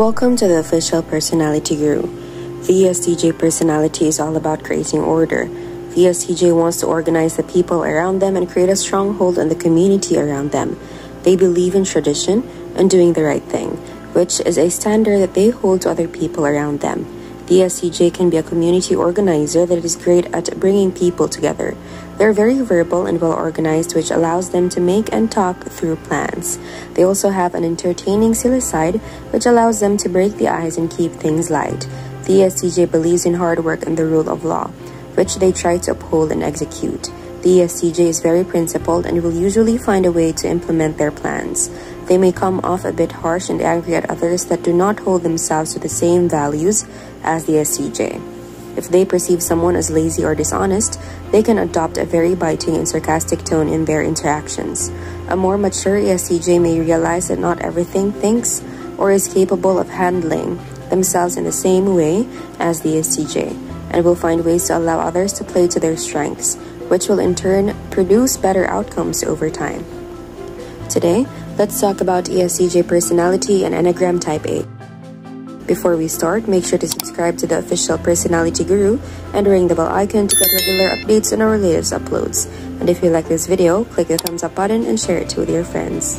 Welcome to the official Personality Guru. The ESTJ personality is all about creating order. The ESTJ wants to organize the people around them and create a stronghold in the community around them. They believe in tradition and doing the right thing, which is a standard that they hold to other people around them. The ESTJ can be a community organizer that is great at bringing people together. They're very verbal and well organized, which allows them to make and talk through plans. They also have an entertaining silly side, which allows them to break the ice and keep things light. The ESTJ believes in hard work and the rule of law, which they try to uphold and execute. The ESTJ is very principled and will usually find a way to implement their plans. They may come off a bit harsh and angry at others that do not hold themselves to the same values as the ESTJ. If they perceive someone as lazy or dishonest, they can adopt a very biting and sarcastic tone in their interactions. A more mature ESTJ may realize that not everything thinks or is capable of handling themselves in the same way as the ESTJ and will find ways to allow others to play to their strengths, which will in turn produce better outcomes over time. Today, let's talk about ESTJ personality and Enneagram Type 8. Before we start, make sure to subscribe to the official Personality Guru and ring the bell icon to get regular updates on our latest uploads. And if you like this video, click the thumbs up button and share it with your friends.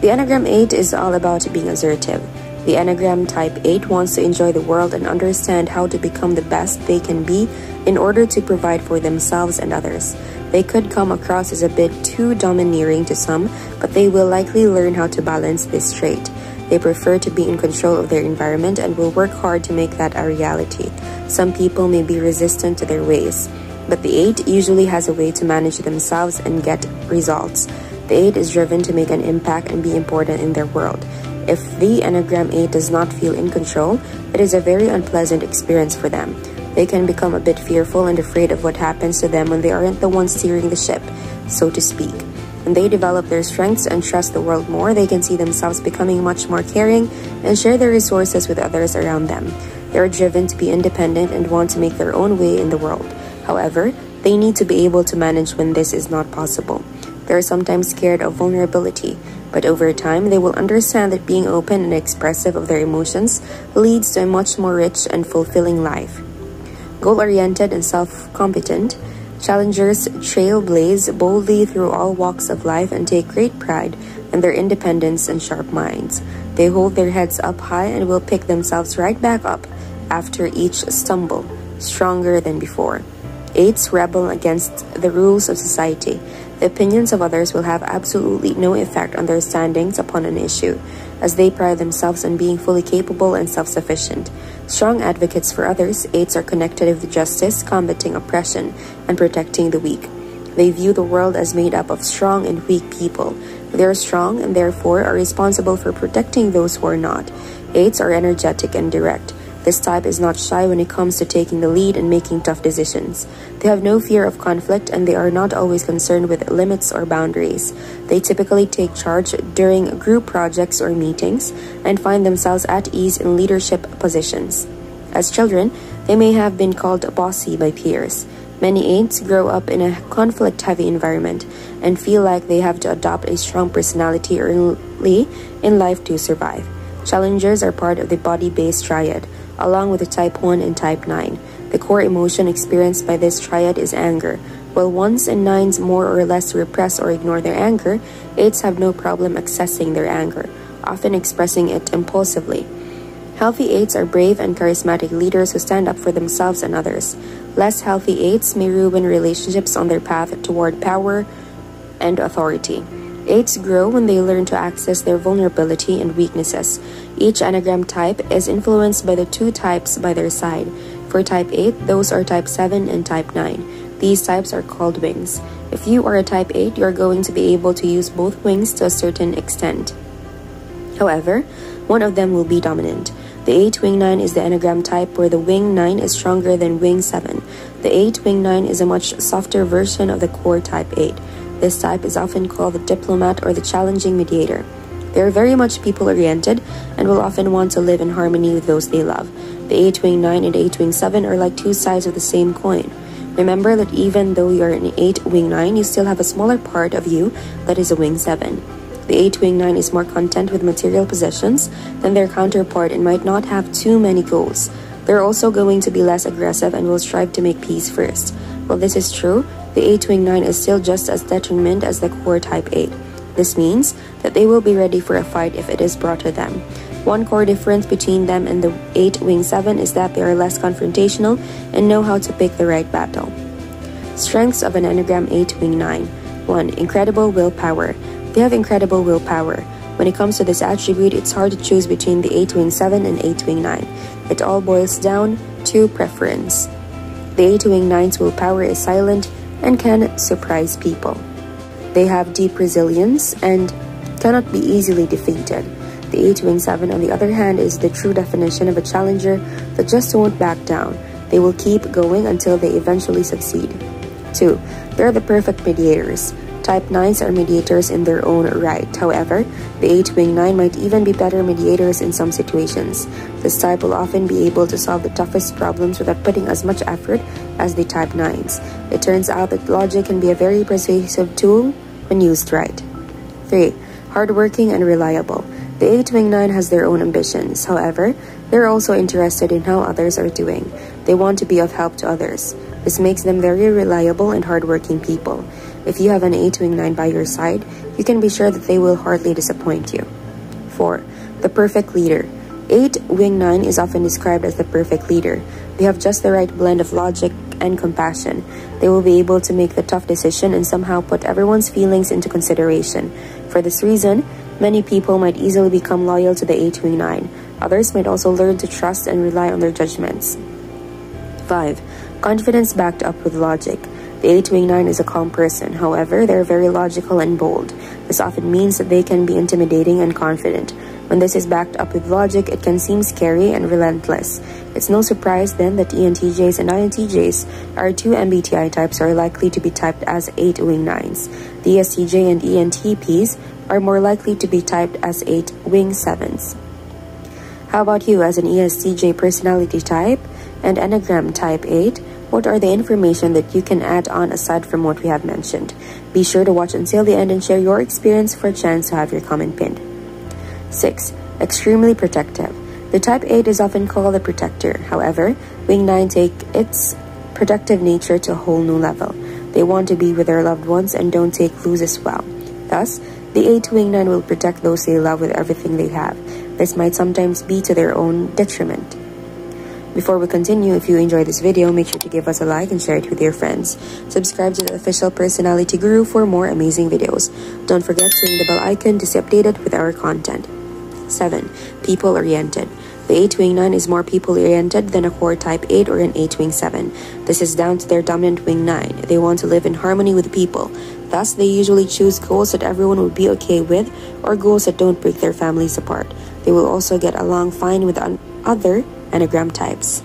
The Enneagram 8 is all about being assertive. The Enneagram Type 8 wants to enjoy the world and understand how to become the best they can be in order to provide for themselves and others. They could come across as a bit too domineering to some, but they will likely learn how to balance this trait. They prefer to be in control of their environment and will work hard to make that a reality. Some people may be resistant to their ways, but the 8 usually has a way to manage themselves and get results. The 8 is driven to make an impact and be important in their world. If the Enneagram 8 does not feel in control, it is a very unpleasant experience for them. They can become a bit fearful and afraid of what happens to them when they aren't the ones steering the ship, so to speak. When they develop their strengths and trust the world more, they can see themselves becoming much more caring and share their resources with others around them. They are driven to be independent and want to make their own way in the world. However, they need to be able to manage when this is not possible. They are sometimes scared of vulnerability, but over time they will understand that being open and expressive of their emotions leads to a much more rich and fulfilling life. Goal oriented and self competent, Challengers trailblaze boldly through all walks of life and take great pride in their independence and sharp minds. They hold their heads up high and will pick themselves right back up after each stumble, stronger than before. Eights rebel against the rules of society. The opinions of others will have absolutely no effect on their standings upon an issue, as they pride themselves on being fully capable and self sufficient. Strong advocates for others, eights are connected with justice, combating oppression, and protecting the weak. They view the world as made up of strong and weak people. They are strong and therefore are responsible for protecting those who are not. Eights are energetic and direct. This type is not shy when it comes to taking the lead and making tough decisions. They have no fear of conflict and they are not always concerned with limits or boundaries. They typically take charge during group projects or meetings and find themselves at ease in leadership positions. As children, they may have been called bossy by peers. Many eights grow up in a conflict heavy environment and feel like they have to adopt a strong personality early in life to survive. Challengers are part of the body based triad along with the type 1 and type 9. The core emotion experienced by this triad is anger. While ones and nines more or less repress or ignore their anger, eights have no problem accessing their anger, often expressing it impulsively. Healthy eights are brave and charismatic leaders who stand up for themselves and others. Less healthy eights may ruin relationships on their path toward power and authority. Eights grow when they learn to access their vulnerability and weaknesses. Each Enneagram type is influenced by the two types by their side. For type 8, those are type 7 and type 9. These types are called wings. If you are a type 8, you are going to be able to use both wings to a certain extent. However, one of them will be dominant. The 8 wing 9 is the Enneagram type where the wing 9 is stronger than wing 7. The 8 wing 9 is a much softer version of the core type 8. This type is often called the diplomat or the challenging mediator. They are very much people oriented and will often want to live in harmony with those they love. The 8 wing 9 and 8 wing 7 are like two sides of the same coin. Remember that even though you're an 8 wing 9, you still have a smaller part of you that is a wing 7. The 8 Wing 9 is more content with material possessions than their counterpart and might not have too many goals. They're also going to be less aggressive and will strive to make peace first. While this is true, the 8 Wing 9 is still just as determined as the core Type 8. This means that they will be ready for a fight if it is brought to them. One core difference between them and the 8 Wing 7 is that they are less confrontational and know how to pick the right battle. Strengths of an Enneagram 8 Wing 9 1. Incredible willpower. They have incredible willpower. When it comes to this attribute, it's hard to choose between the 8 Wing 7 and 8 Wing 9. It all boils down to preference. The 8 Wing 9's willpower is silent and can surprise people. They have deep resilience and cannot be easily defeated. The 8 Wing 7, on the other hand, is the true definition of a challenger that just won't back down. They will keep going until they eventually succeed. 2. They're the perfect mediators. Type 9s are mediators in their own right. However, the 8 Wing 9 might even be better mediators in some situations. This type will often be able to solve the toughest problems without putting as much effort as the Type 9s. It turns out that logic can be a very persuasive tool when used right. 3. Hardworking and reliable. The 8 Wing 9 has their own ambitions. However, they're also interested in how others are doing. They want to be of help to others. This makes them very reliable and hardworking people. If you have an 8 Wing 9 by your side, you can be sure that they will hardly disappoint you. 4. The perfect leader. 8 Wing 9 is often described as the perfect leader. They have just the right blend of logic and compassion. They will be able to make the tough decision and somehow put everyone's feelings into consideration. For this reason, many people might easily become loyal to the 8 Wing 9. Others might also learn to trust and rely on their judgments. 5. Confidence backed up with logic. The 8 Wing 9 is a calm person, however, they're very logical and bold. This often means that they can be intimidating and confident. When this is backed up with logic, it can seem scary and relentless. It's no surprise then that ENTJs and INTJs are two MBTI types are likely to be typed as 8 Wing 9s. The ESTJ and ENTPs are more likely to be typed as 8 Wing 7s. How about you as an ESTJ personality type and Enneagram type 8? What are the information that you can add on aside from what we have mentioned? Be sure to watch until the end and share your experience for a chance to have your comment pinned. 6. Extremely protective. The type 8 is often called a protector. However, Wing 9 take its protective nature to a whole new level. They want to be with their loved ones and don't take losses well. Thus, the 8 Wing 9 will protect those they love with everything they have. This might sometimes be to their own detriment. Before we continue, if you enjoyed this video, make sure to give us a like and share it with your friends. Subscribe to the official Personality Guru for more amazing videos. Don't forget to ring the bell icon to stay updated with our content. 7. People-oriented. The 8 Wing 9 is more people-oriented than a core type 8 or an 8 Wing 7. This is down to their dominant Wing 9. They want to live in harmony with people. Thus, they usually choose goals that everyone would be okay with or goals that don't break their families apart. They will also get along fine with other Enneagram types.